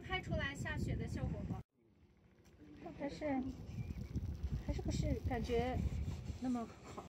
拍出来下雪的效果吗？还是还是不是感觉那么好？